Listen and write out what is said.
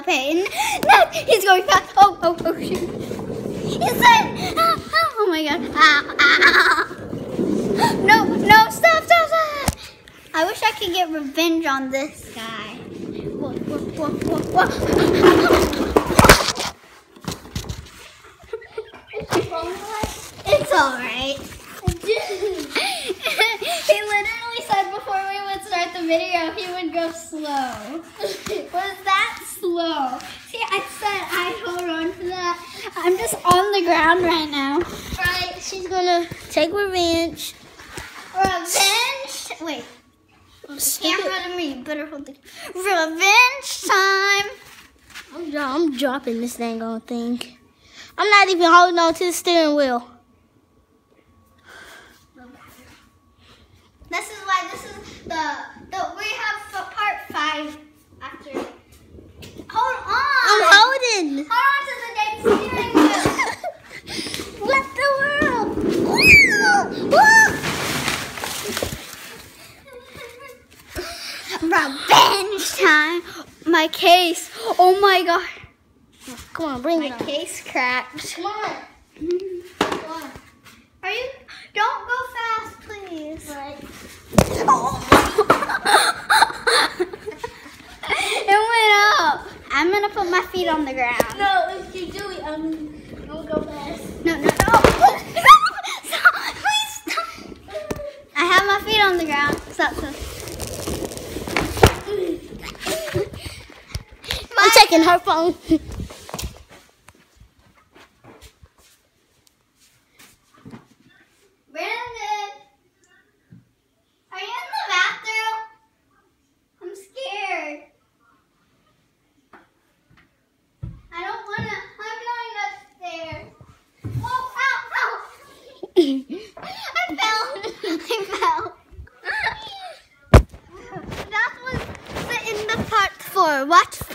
now, Peyton. No, he's going fast. Oh, oh, oh, shoot. He's in. Ah, ah, oh my god. Ah, ah, ah. No, no, stop, stop, stop. I wish I could get revenge on this guy. Whoa, whoa, whoa, whoa, whoa. it's alright. he literally said before we would start the video he would go slow. Slow? See, I said I hold on to that. I'm just on the ground right now. Right, she's gonna take revenge. Revenge. Wait. Camera to me. You better hold the revenge time. I'm, I'm dropping this dang on thing. I'm not even holding on to the steering wheel. This is why this is the the we have for part five after. Hold on. I'm holding. Hold on to the dang steering wheel. What the world? Woo! Woo! Revenge time. My case. Oh my god. Come on, bring My it on. case cracked. Come on. Come on. Are you? Don't go fast, please. Right. it went up. I'm gonna put my feet on the ground. No, if you do it, um, I'm, I'm gonna go fast. No, no, no. Stop. Please stop. I have my feet on the ground. Stop. stop. I'm taking her phone. Brandon, are you in the bathroom? I'm scared. I don't wanna. I'm going upstairs. Oh, Ow! Ow! I fell. I fell. that was the end of part. Watch